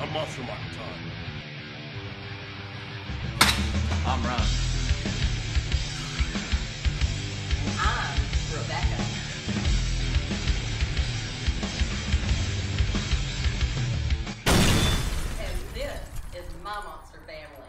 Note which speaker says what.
Speaker 1: I'm Marshal Michael Todd.
Speaker 2: I'm Ron.
Speaker 3: I'm Rebecca. And this is my monster family.